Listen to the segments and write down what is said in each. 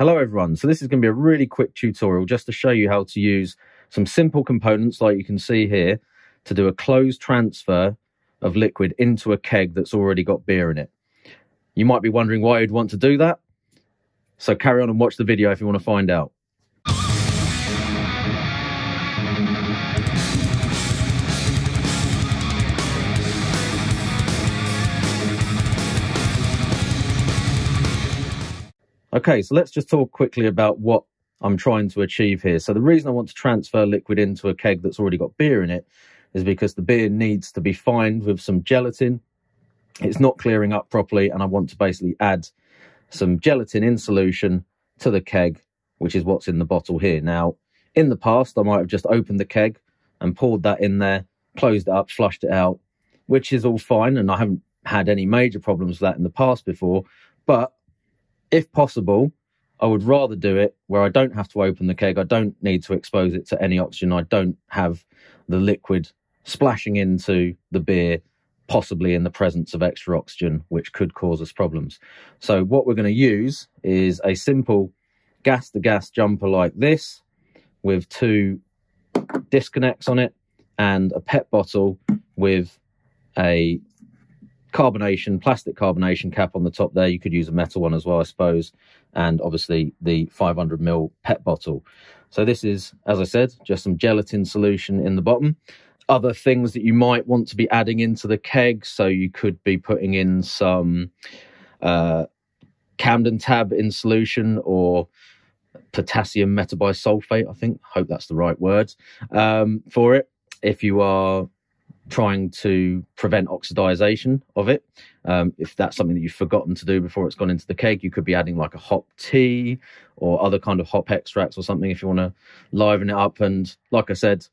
Hello everyone, so this is going to be a really quick tutorial just to show you how to use some simple components like you can see here to do a closed transfer of liquid into a keg that's already got beer in it. You might be wondering why you'd want to do that, so carry on and watch the video if you want to find out. Okay, so let's just talk quickly about what I'm trying to achieve here. So the reason I want to transfer liquid into a keg that's already got beer in it is because the beer needs to be fined with some gelatin. It's not clearing up properly, and I want to basically add some gelatin in solution to the keg, which is what's in the bottle here. Now, in the past, I might have just opened the keg and poured that in there, closed it up, flushed it out, which is all fine, and I haven't had any major problems with that in the past before. But if possible, I would rather do it where I don't have to open the keg. I don't need to expose it to any oxygen. I don't have the liquid splashing into the beer, possibly in the presence of extra oxygen, which could cause us problems. So what we're going to use is a simple gas to gas jumper like this with two disconnects on it and a PET bottle with a carbonation, plastic carbonation cap on the top there. You could use a metal one as well, I suppose. And obviously the 500 ml PET bottle. So this is, as I said, just some gelatin solution in the bottom. Other things that you might want to be adding into the keg. So you could be putting in some uh, Campden tab in solution or potassium metabisulfate, I think. Hope that's the right word um, for it. If you are trying to prevent oxidization of it. Um, if that's something that you've forgotten to do before it's gone into the keg, you could be adding like a hop tea or other kind of hop extracts or something if you want to liven it up. And like I said,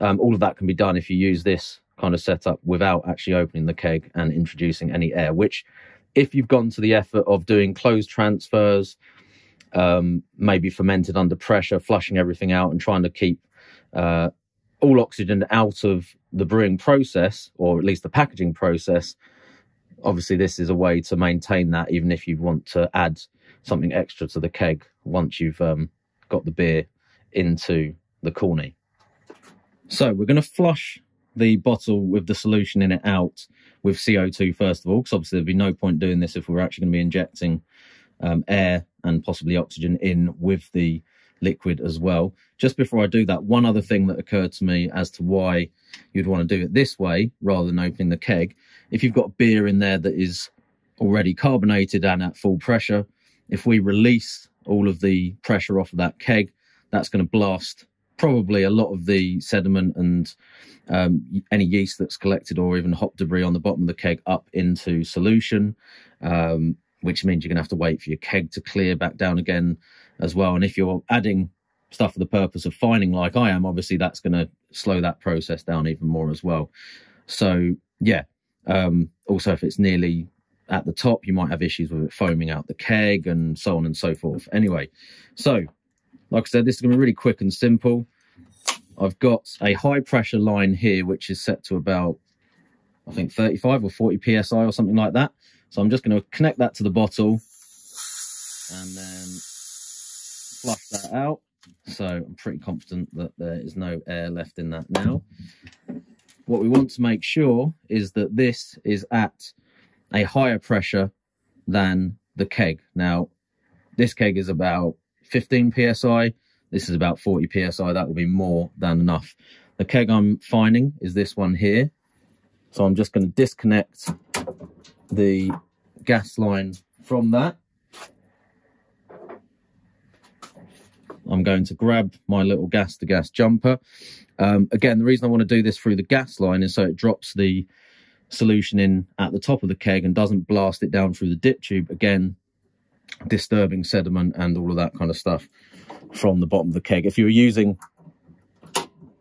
um, all of that can be done if you use this kind of setup without actually opening the keg and introducing any air, which if you've gone to the effort of doing closed transfers, um, maybe fermented under pressure, flushing everything out and trying to keep uh, all oxygen out of the brewing process, or at least the packaging process, obviously this is a way to maintain that, even if you want to add something extra to the keg once you've um, got the beer into the corny. So we're going to flush the bottle with the solution in it out with CO2 first of all, because obviously there'd be no point doing this if we're actually going to be injecting um, air and possibly oxygen in with the liquid as well. Just before I do that, one other thing that occurred to me as to why you'd want to do it this way rather than opening the keg. If you've got beer in there that is already carbonated and at full pressure, if we release all of the pressure off of that keg, that's going to blast probably a lot of the sediment and um, any yeast that's collected or even hop debris on the bottom of the keg up into solution, um, which means you're going to have to wait for your keg to clear back down again as well. And if you're adding stuff for the purpose of fining, like I am, obviously that's going to slow that process down even more as well. So yeah. Um, also, if it's nearly at the top, you might have issues with it foaming out the keg and so on and so forth. Anyway, so like I said, this is going to be really quick and simple. I've got a high pressure line here, which is set to about, I think 35 or 40 PSI or something like that. So I'm just going to connect that to the bottle and then flush that out. So I'm pretty confident that there is no air left in that now. What we want to make sure is that this is at a higher pressure than the keg. Now, this keg is about 15 psi. This is about 40 psi. That will be more than enough. The keg I'm fining is this one here. So I'm just going to disconnect the gas line from that. I'm going to grab my little gas to gas jumper. Um, again, the reason I want to do this through the gas line is so it drops the solution in at the top of the keg and doesn't blast it down through the dip tube. Again, disturbing sediment and all of that kind of stuff from the bottom of the keg. If you're using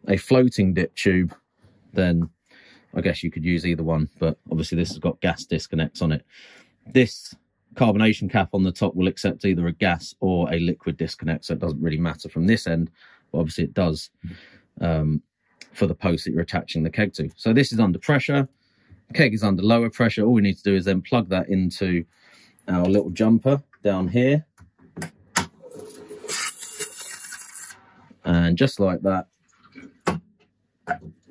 a floating dip tube, then I guess you could use either one, but obviously this has got gas disconnects on it. This carbonation cap on the top will accept either a gas or a liquid disconnect, so it doesn't really matter from this end, but obviously it does um, for the post that you're attaching the keg to. So this is under pressure, the keg is under lower pressure. All we need to do is then plug that into our little jumper down here. And just like that,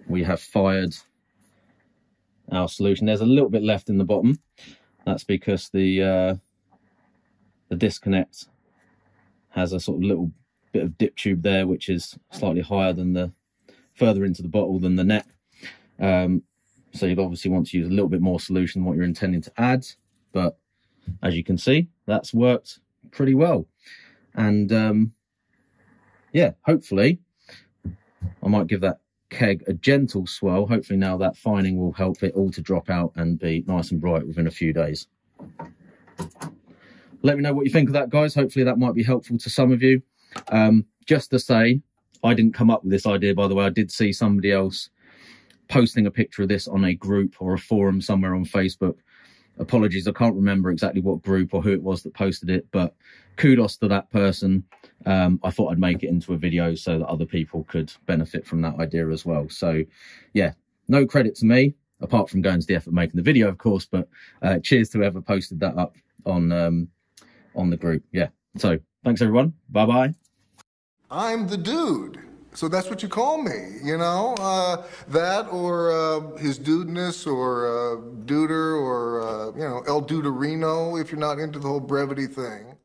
we have fired our solution. There's a little bit left in the bottom. That's because the uh, the disconnect has a sort of little bit of dip tube there, which is slightly higher than the further into the bottle than the neck. Um, so you'd obviously want to use a little bit more solution than what you're intending to add. But as you can see, that's worked pretty well. And um, yeah, hopefully I might give that keg a gentle swirl. Hopefully now that fining will help it all to drop out and be nice and bright within a few days. Let me know what you think of that, guys. Hopefully that might be helpful to some of you. Um, just to say, I didn't come up with this idea, by the way. I did see somebody else posting a picture of this on a group or a forum somewhere on Facebook. Apologies, I can't remember exactly what group or who it was that posted it, but kudos to that person. Um, I thought I'd make it into a video so that other people could benefit from that idea as well. So, yeah, no credit to me, apart from going to the effort of making the video, of course, but uh, cheers to whoever posted that up on um, on the group. Yeah, so thanks everyone. Bye-bye. I'm the dude. So that's what you call me, you know? Uh, that or uh, his dudeness or uh, duder or, uh, you know, El Duderino if you're not into the whole brevity thing.